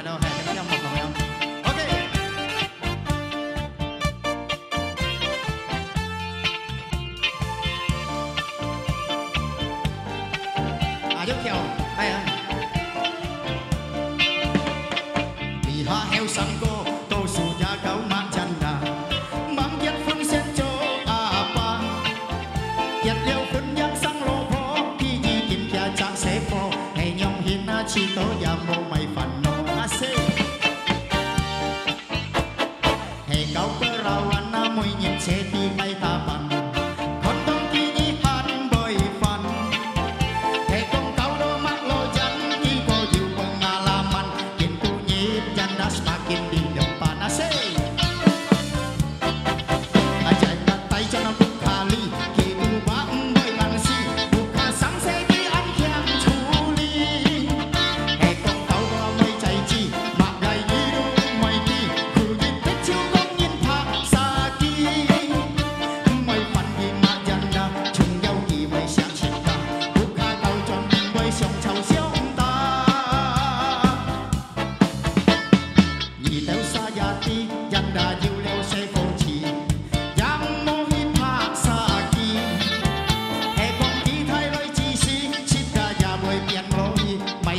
giờ đâu hè cái đó trong một còn không? Ok. À giúp kèo hay không vì hoa heo sẵn cô, tôi dù cha cấu mang chân đà. Mang dân phương xét cho à ba. Dân liêu phương nhân sang lô phố khi gì tìm cha cha sẽ phô ngày nhông hiền na chỉ tối và mộng hẹn cốc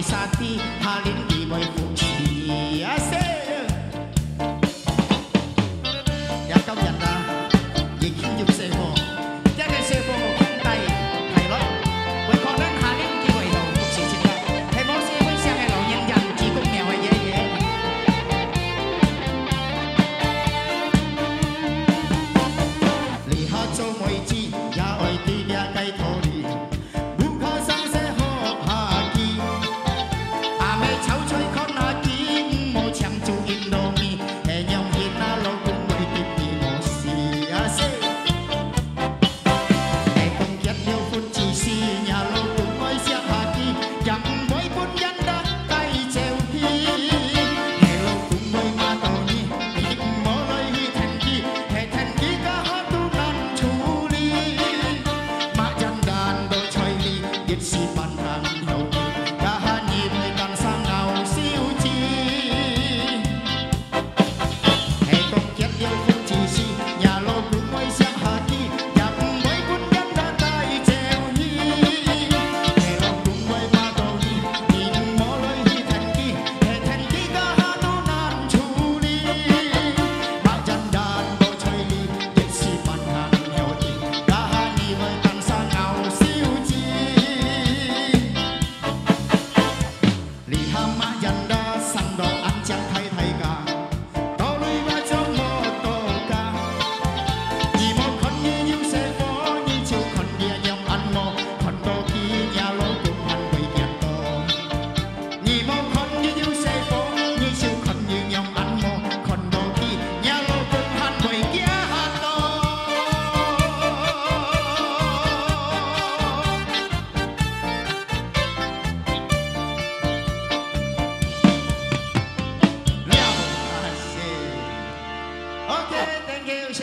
Sati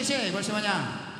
그렇지 벌써 마냥